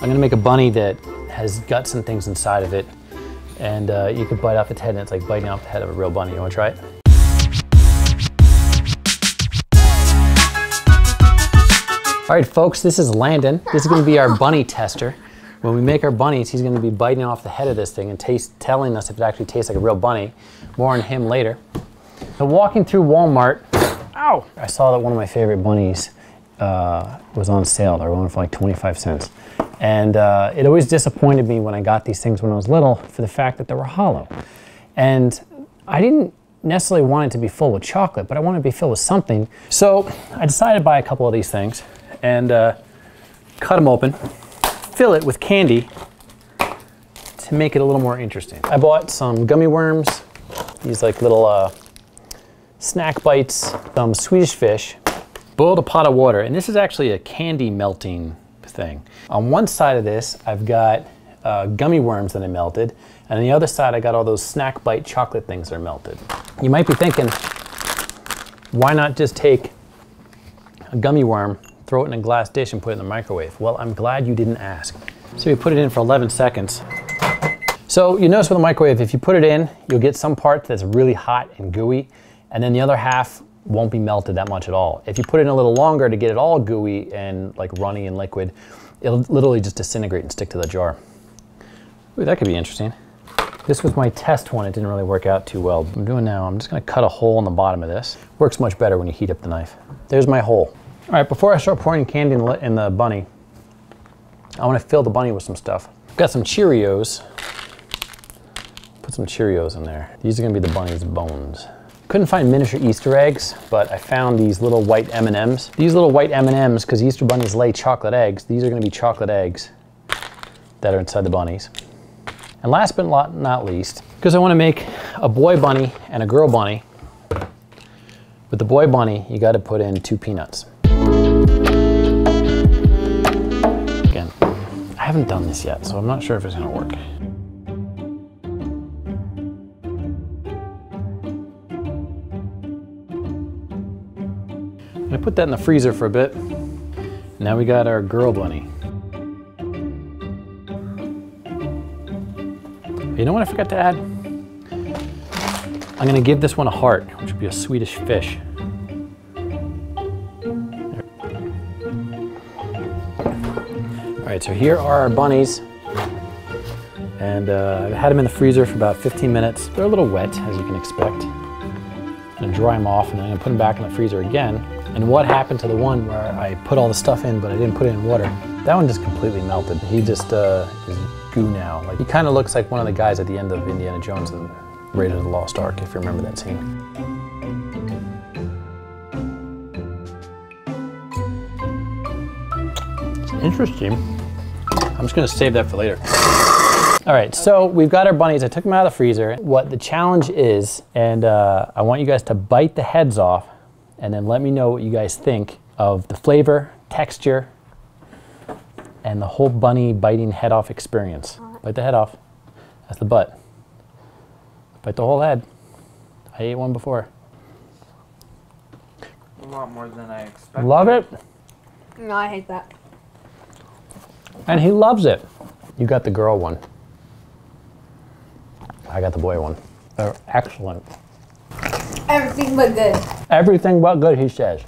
I'm gonna make a bunny that has guts and things inside of it. And uh, you could bite off its head and it's like biting off the head of a real bunny. You wanna try it? All right, folks, this is Landon. This is gonna be our bunny tester. When we make our bunnies, he's gonna be biting off the head of this thing and taste, telling us if it actually tastes like a real bunny. More on him later. So walking through Walmart, ow, I saw that one of my favorite bunnies uh, was on sale. They were going for like 25 cents. And uh, it always disappointed me when I got these things when I was little for the fact that they were hollow. And I didn't necessarily want it to be full with chocolate, but I wanted to be filled with something. So I decided to buy a couple of these things and uh, cut them open, fill it with candy to make it a little more interesting. I bought some gummy worms, these like little uh, snack bites, some Swedish fish, boiled a pot of water, and this is actually a candy melting thing. On one side of this, I've got uh, gummy worms that I melted, and on the other side, I got all those snack bite chocolate things that are melted. You might be thinking, why not just take a gummy worm, throw it in a glass dish and put it in the microwave? Well, I'm glad you didn't ask. So we put it in for 11 seconds. So you notice with the microwave, if you put it in, you'll get some part that's really hot and gooey, and then the other half won't be melted that much at all. If you put it in a little longer to get it all gooey and like runny and liquid, it'll literally just disintegrate and stick to the jar. Ooh, that could be interesting. This was my test one. It didn't really work out too well. What I'm doing now, I'm just gonna cut a hole in the bottom of this. Works much better when you heat up the knife. There's my hole. All right, before I start pouring candy in the, in the bunny, I wanna fill the bunny with some stuff. Got some Cheerios. Put some Cheerios in there. These are gonna be the bunny's bones. Couldn't find miniature Easter eggs, but I found these little white M&Ms. These little white M&Ms, because Easter bunnies lay chocolate eggs, these are gonna be chocolate eggs that are inside the bunnies. And last but not least, because I wanna make a boy bunny and a girl bunny, with the boy bunny, you gotta put in two peanuts. Again, I haven't done this yet, so I'm not sure if it's gonna work. I put that in the freezer for a bit. Now we got our girl bunny. You know what I forgot to add? I'm gonna give this one a heart, which would be a Swedish fish. All right, so here are our bunnies. And uh, I've had them in the freezer for about 15 minutes. They're a little wet, as you can expect. Gonna dry them off and then I'm gonna put them back in the freezer again. And what happened to the one where I put all the stuff in, but I didn't put it in water? That one just completely melted. He just uh, is goo now. Like he kind of looks like one of the guys at the end of Indiana Jones and Raiders of the Lost Ark, if you remember that scene. Interesting. I'm just gonna save that for later. All right, so we've got our bunnies. I took them out of the freezer. What the challenge is, and uh, I want you guys to bite the heads off and then let me know what you guys think of the flavor, texture, and the whole bunny biting head off experience. Bite the head off. That's the butt. Bite the whole head. I ate one before. A lot more than I expected. Love it, No, I hate that. and he loves it. You got the girl one. I got the boy one. They're excellent. Everything but good. Everything but good, he says.